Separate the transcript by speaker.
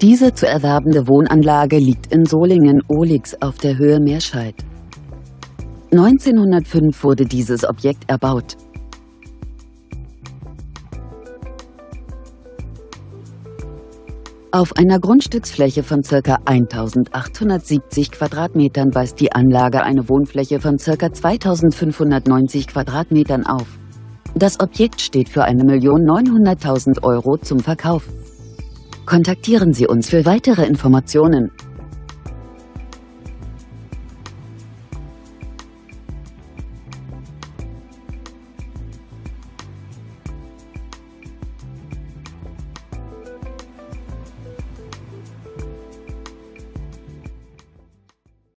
Speaker 1: Diese zu erwerbende Wohnanlage liegt in Solingen-Olix auf der Höhe Meerscheid. 1905 wurde dieses Objekt erbaut. Auf einer Grundstücksfläche von ca. 1870 Quadratmetern weist die Anlage eine Wohnfläche von ca. 2590 Quadratmetern auf. Das Objekt steht für 1.900.000 Euro zum Verkauf. Kontaktieren Sie uns für weitere Informationen